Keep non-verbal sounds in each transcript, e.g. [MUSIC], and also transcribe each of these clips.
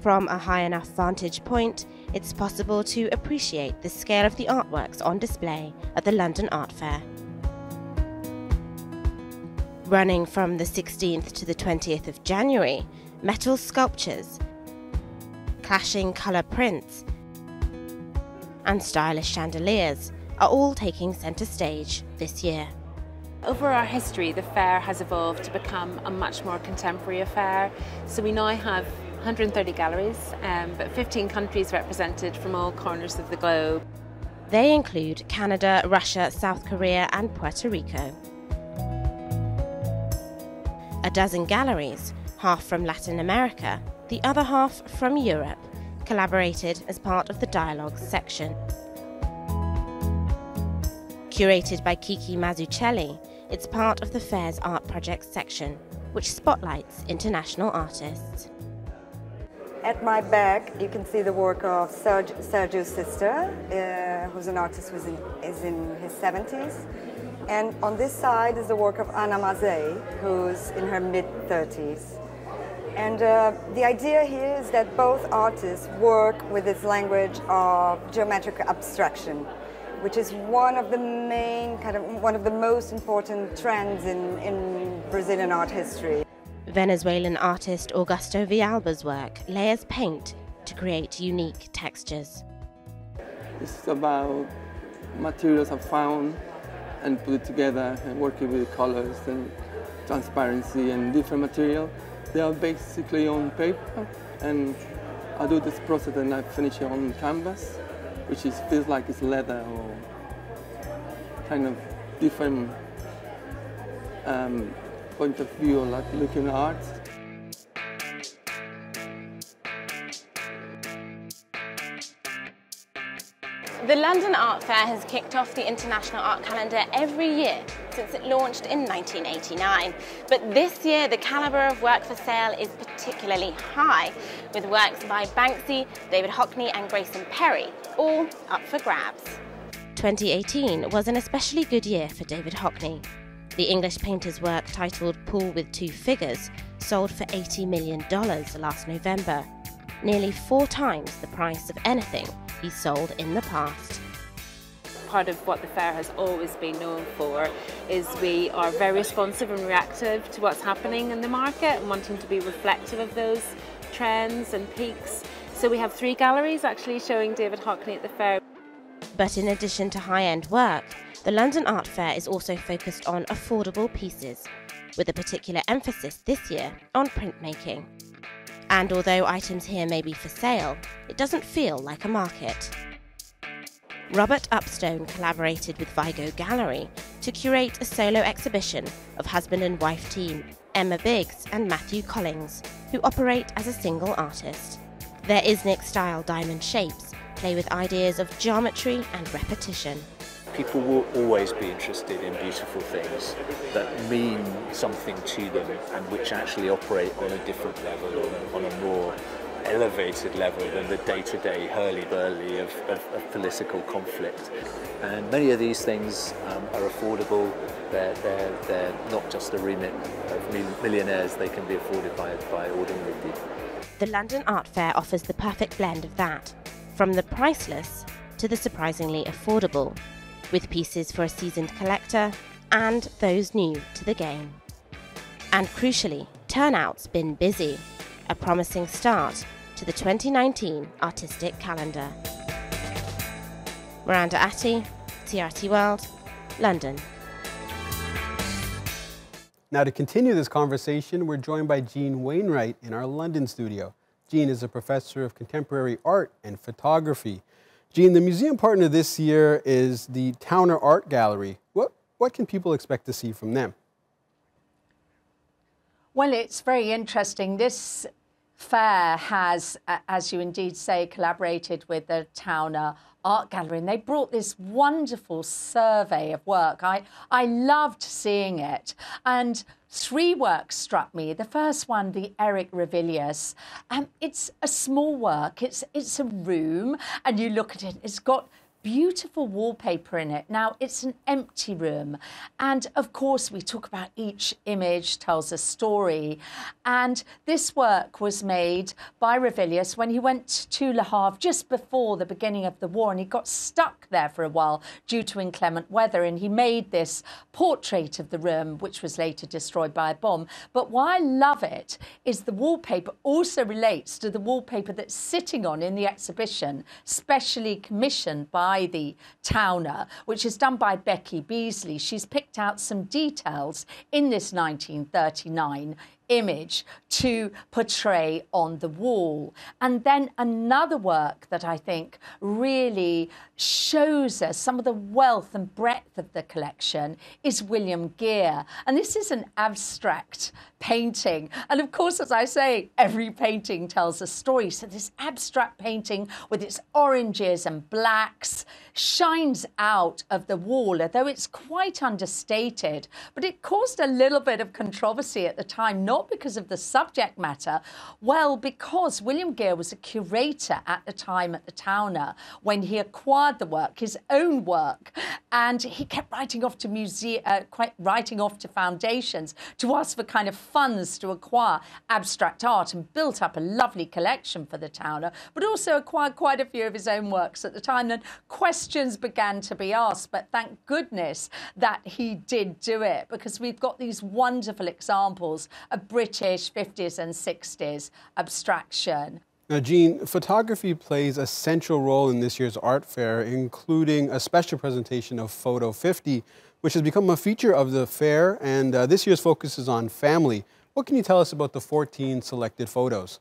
From a high enough vantage point, it's possible to appreciate the scale of the artworks on display at the London Art Fair. Running from the 16th to the 20th of January, metal sculptures, clashing colour prints, and stylish chandeliers are all taking centre stage this year. Over our history, the fair has evolved to become a much more contemporary affair. So we now have 130 galleries, um, but 15 countries represented from all corners of the globe. They include Canada, Russia, South Korea, and Puerto Rico. A dozen galleries, half from Latin America, the other half from Europe, collaborated as part of the Dialogues section. Curated by Kiki Mazzucchelli, it's part of the fair's Art Projects section, which spotlights international artists. At my back, you can see the work of Sergio, Sergio Sister, uh, who's an artist who is in his 70s. And on this side is the work of Ana Mazzei, who's in her mid 30s. And uh, the idea here is that both artists work with this language of geometric abstraction, which is one of the main, kind of one of the most important trends in, in Brazilian art history. Venezuelan artist Augusto Villalba's work layers paint to create unique textures. It's about materials I've found and put it together and working with colors and transparency and different material. They are basically on paper and I do this process and I finish it on canvas, which is, feels like it's leather or kind of different um, point of view, like looking at art. The London Art Fair has kicked off the International Art Calendar every year since it launched in 1989. But this year, the calibre of work for sale is particularly high, with works by Banksy, David Hockney, and Grayson Perry, all up for grabs. 2018 was an especially good year for David Hockney. The English painter's work, titled Pool with Two Figures, sold for $80 million last November, nearly four times the price of anything he sold in the past. Part of what the fair has always been known for is we are very responsive and reactive to what's happening in the market and wanting to be reflective of those trends and peaks. So we have three galleries actually showing David Hockney at the fair. But in addition to high end work, the London Art Fair is also focused on affordable pieces, with a particular emphasis this year on printmaking. And although items here may be for sale, it doesn't feel like a market. Robert Upstone collaborated with Vigo Gallery to curate a solo exhibition of husband and wife team Emma Biggs and Matthew Collings, who operate as a single artist. Their Iznik style diamond shapes play with ideas of geometry and repetition people will always be interested in beautiful things that mean something to them and which actually operate on a different level, on, on a more elevated level than the day-to-day hurly-burly of, of, of, political conflict. And many of these things um, are affordable. They're, they're, they're not just the remit of millionaires, they can be afforded by, by ordinary people. The London Art Fair offers the perfect blend of that, from the priceless to the surprisingly affordable with pieces for a seasoned collector and those new to the game. And crucially, turnout's been busy, a promising start to the 2019 artistic calendar. Miranda Atty, TRT World, London. Now, to continue this conversation, we're joined by Jean Wainwright in our London studio. Jean is a professor of contemporary art and photography Jean, the museum partner this year is the Towner Art Gallery. What, what can people expect to see from them? Well, it's very interesting. This fair has, as you indeed say, collaborated with the Towner Art Gallery, and they brought this wonderful survey of work. I, I loved seeing it. And three works struck me. The first one, the Eric Ravilious. Um, it's a small work. It's it's a room, and you look at it. It's got beautiful wallpaper in it. Now, it's an empty room. And of course, we talk about each image tells a story. And this work was made by Ravilious when he went to Le Havre just before the beginning of the war. And he got stuck there for a while due to inclement weather. And he made this portrait of the room, which was later destroyed by a bomb. But why I love it is the wallpaper also relates to the wallpaper that's sitting on in the exhibition, specially commissioned by the Towner, which is done by Becky Beasley. She's picked out some details in this 1939 image to portray on the wall. And then another work that I think really shows us some of the wealth and breadth of the collection is William Gear. And this is an abstract painting. And of course, as I say, every painting tells a story. So this abstract painting with its oranges and blacks shines out of the wall, although it's quite understated. But it caused a little bit of controversy at the time, not because of the subject matter, well, because William Gear was a curator at the time at the Towner when he acquired the work, his own work, and he kept writing off to museum, uh, writing off to foundations to ask for kind of funds to acquire abstract art and built up a lovely collection for the Towner, but also acquired quite a few of his own works at the time. And questions began to be asked, but thank goodness that he did do it because we've got these wonderful examples of British 50s and 60s abstraction. Now, Jean, photography plays a central role in this year's art fair, including a special presentation of Photo 50, which has become a feature of the fair, and uh, this year's focus is on family. What can you tell us about the 14 selected photos?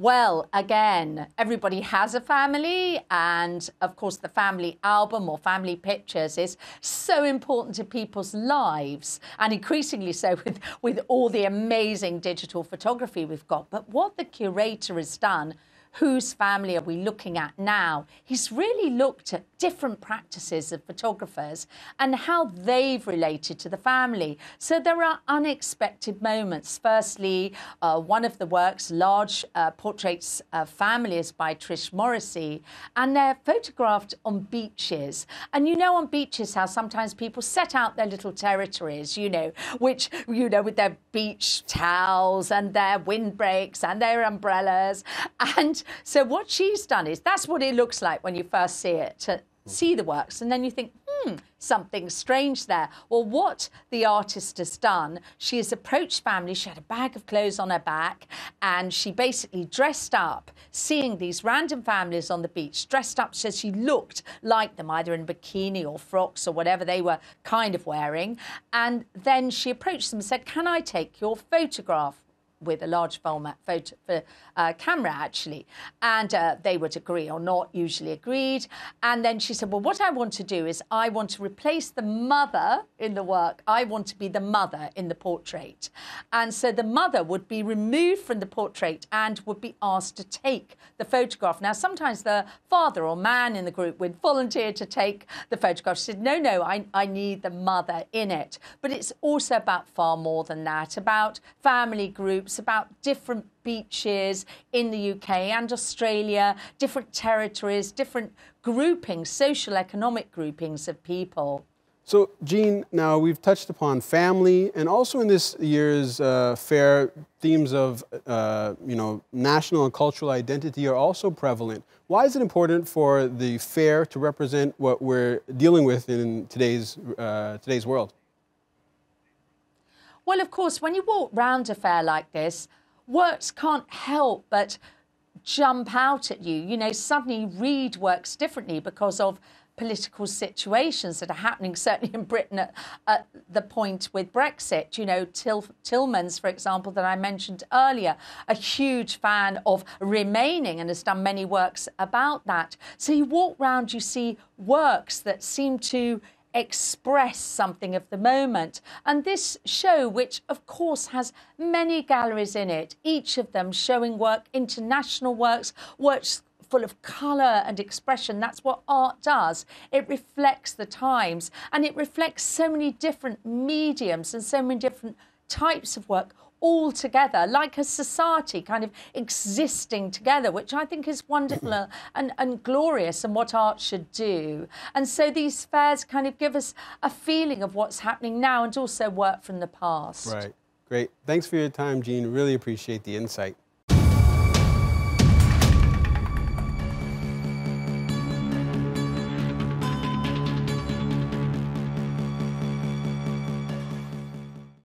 Well, again, everybody has a family, and of course, the family album or family pictures is so important to people's lives, and increasingly so with, with all the amazing digital photography we've got. But what the curator has done whose family are we looking at now? He's really looked at different practices of photographers and how they've related to the family. So there are unexpected moments. Firstly, uh, one of the works, large uh, portraits of families by Trish Morrissey, and they're photographed on beaches. And you know on beaches how sometimes people set out their little territories, you know, which, you know, with their beach towels and their windbreaks and their umbrellas. [LAUGHS] And so what she's done is that's what it looks like when you first see it, to see the works, and then you think, hmm, something strange there. Well, what the artist has done, she has approached family. She had a bag of clothes on her back, and she basically dressed up, seeing these random families on the beach, dressed up so she looked like them, either in bikini or frocks or whatever they were kind of wearing. And then she approached them and said, Can I take your photograph? With a large format photo uh, camera actually, and uh, they would agree or not. Usually agreed, and then she said, "Well, what I want to do is I want to replace the mother in the work. I want to be the mother in the portrait, and so the mother would be removed from the portrait and would be asked to take the photograph. Now, sometimes the father or man in the group would volunteer to take the photograph. She said, "No, no, I, I need the mother in it." But it's also about far more than that. About family groups groups about different beaches in the UK and Australia, different territories, different groupings, social economic groupings of people. So, Jean, now we've touched upon family, and also in this year's uh, fair, themes of uh, you know national and cultural identity are also prevalent. Why is it important for the fair to represent what we're dealing with in today's uh, today's world? Well, of course, when you walk round a fair like this, works can't help but jump out at you. You know, suddenly read works differently because of political situations that are happening, [LAUGHS] certainly in Britain at, at the point with Brexit. You know, Til, Tillmans, for example, that I mentioned earlier, a huge fan of remaining and has done many works about that. So you walk round, you see works that seem to express something of the moment. And this show, which of course has many galleries in it, each of them showing work, international works, works full of colour and expression. That's what art does. It reflects the times and it reflects so many different mediums and so many different types of work all together, like a society kind of existing together, which I think is wonderful mm-hmm. and, and glorious and what art should do. And so these fairs kind of give us a feeling of what's happening now and also work from the past. Right. Great. Thanks for your time, Jean. Really appreciate the insight.